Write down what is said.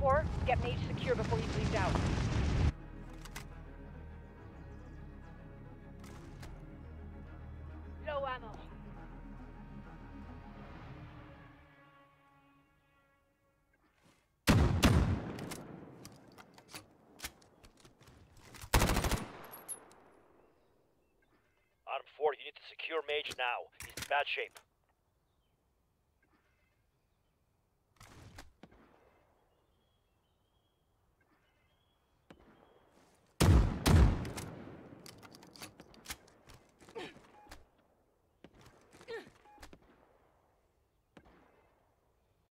4, get Mage secure before he bleeds out. Low ammo. Arm 4, you need to secure Mage now. He's in bad shape.